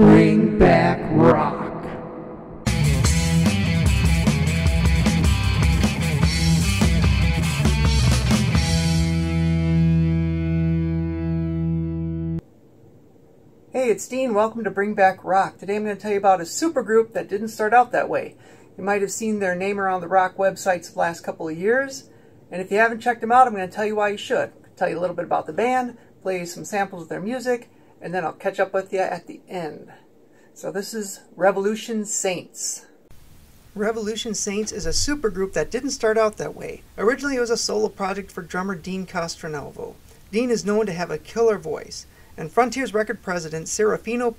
Bring back rock. Hey, it's Dean. Welcome to Bring Back Rock. Today I'm going to tell you about a supergroup that didn't start out that way. You might have seen their name around the rock websites the last couple of years. And if you haven't checked them out, I'm going to tell you why you should. I'll tell you a little bit about the band, play you some samples of their music, and then I'll catch up with you at the end. So this is Revolution Saints. Revolution Saints is a supergroup that didn't start out that way. Originally it was a solo project for drummer Deen Castronovo. Deen is known to have a killer voice and Frontiers record president Serafino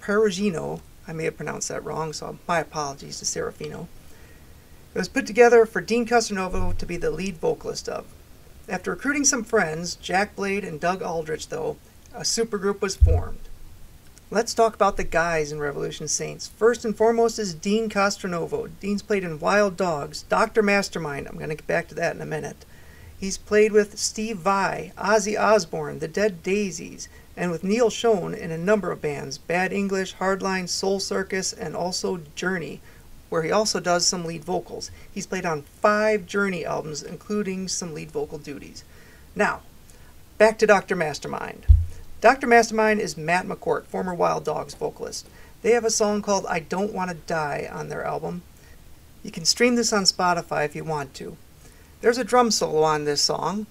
Perugino, I may have pronounced that wrong, so my apologies to Serafino, it was put together for Deen Castronovo to be the lead vocalist of. After recruiting some friends, Jack Blade and Doug Aldrich, though, a supergroup was formed. Let's talk about the guys in Revolution Saints. First and foremost is Deen Castronovo. Deen's played in Wild Dogs, Dr. Mastermind, I'm going to get back to that in a minute. He's played with Steve Vai, Ozzy Osbourne, The Dead Daisies, and with Neal Schon in a number of bands Bad English, Hardline, Soul Circus, and also Journey, where he also does some lead vocals. He's played on five Journey albums, including some lead vocal duties. Now, back to Dr. Mastermind. Dr. Mastermind is Matt McCourt, former Wild Dogs vocalist. They have a song called I Don't Want to Die on their album. You can stream this on Spotify if you want to. There's a drum solo on this song.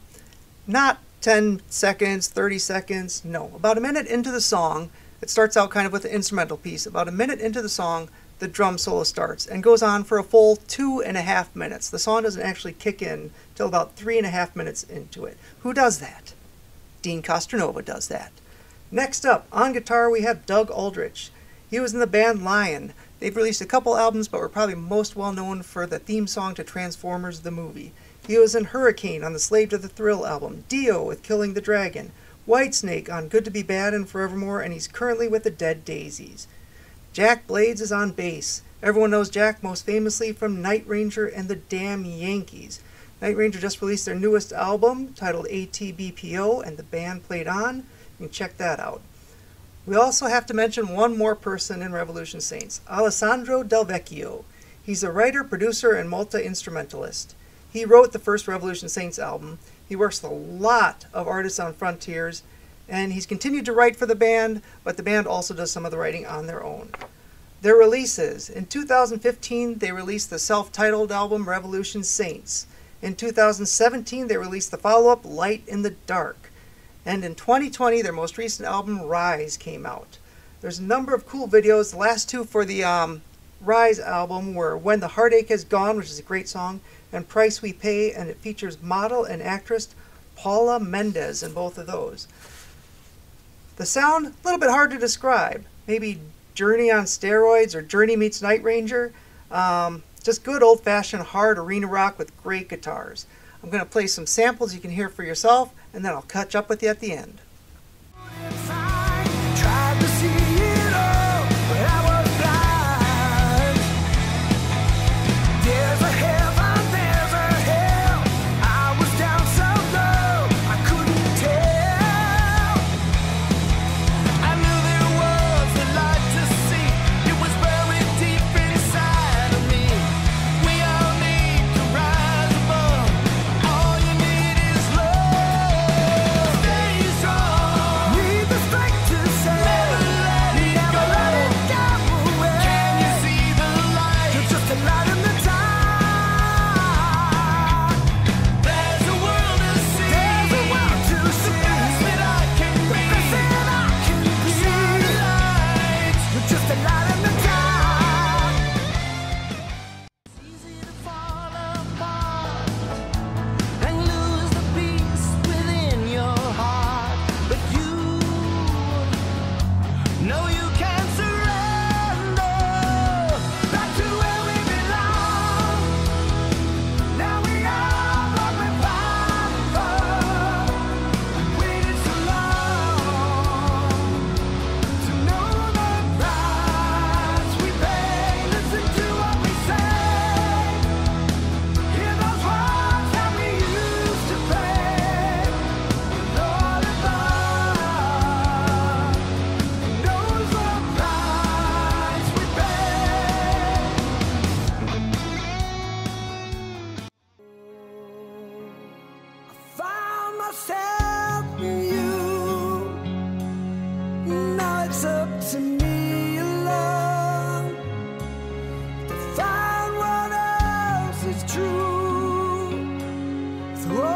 Not 10 seconds, 30 seconds. No, about a minute into the song, it starts out kind of with an instrumental piece. About a minute into the song, the drum solo starts and goes on for a full two and a half minutes. The song doesn't actually kick in till about three and a half minutes into it. Who does that? Deen Castronovo does that. Next up, on guitar, we have Doug Aldrich. He was in the band Lion. They've released a couple albums, but were probably most well known for the theme song to Transformers the movie. He was in Hurricane on the Slave to the Thrill album, Dio with Killing the Dragon, Whitesnake on Good to Be Bad and Forevermore, and he's currently with the Dead Daisies. Jack Blades is on bass. Everyone knows Jack most famously from Night Ranger and the Damn Yankees. Night Ranger just released their newest album titled ATBPO, and the band played on. You can check that out. We also have to mention one more person in Revolution Saints, Alessandro Del Vecchio. He's a writer, producer, and multi instrumentalist. He wrote the first Revolution Saints album. He works with a lot of artists on Frontiers, and he's continued to write for the band, but the band also does some of the writing on their own. Their releases. In 2015, they released the self titled album Revolution Saints. In 2017, they released the follow up Light in the Dark. And in 2020, their most recent album Rise came out. There's a number of cool videos. The last two for the um, Rise album were When the Heartache Has Gone, which is a great song, and Price We Pay, and it features model and actress Paula Mendez in both of those. The sound, a little bit hard to describe. Maybe Journey on steroids or Journey meets Night Ranger. Um, just good old fashioned hard arena rock with great guitars. I'm going to play some samples you can hear for yourself, and then I'll catch up with you at the end. myself and you. Now it's up to me alone to find what else is true. So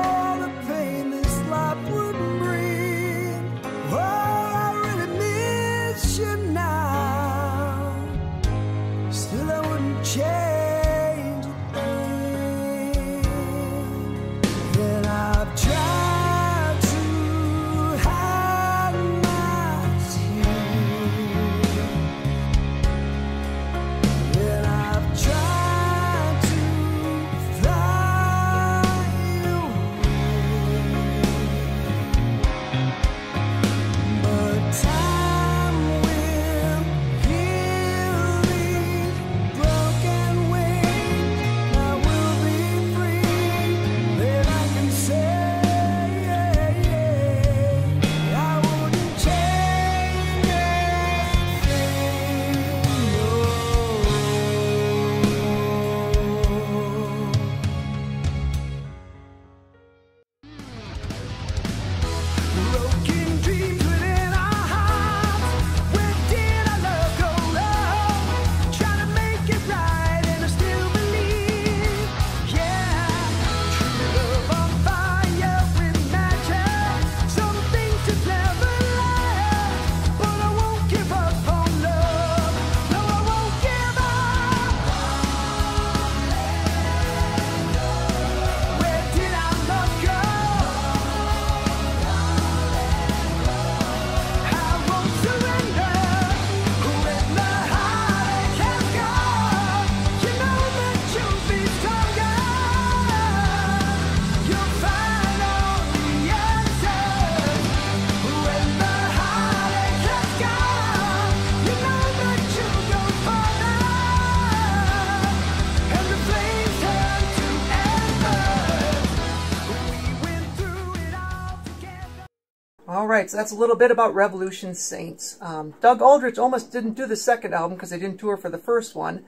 right, so that's a little bit about Revolution Saints. Um, Doug Aldrich almost didn't do the second album because they didn't tour for the first one.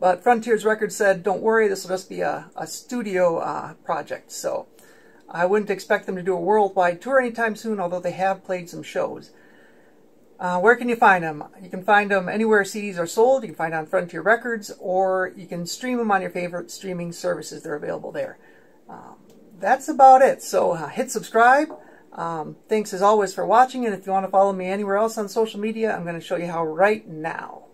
But Frontiers Records said, don't worry, this will just be a, a studio uh, project. So I wouldn't expect them to do a worldwide tour anytime soon, although they have played some shows. Uh, where can you find them? You can find them anywhere CDs are sold. You can find on Frontier Records, or you can stream them on your favorite streaming services. They're available there. Um, that's about it. So uh, hit subscribe. Um, thanks as always for watching, and if you want to follow me anywhere else on social media, I'm going to show you how right now.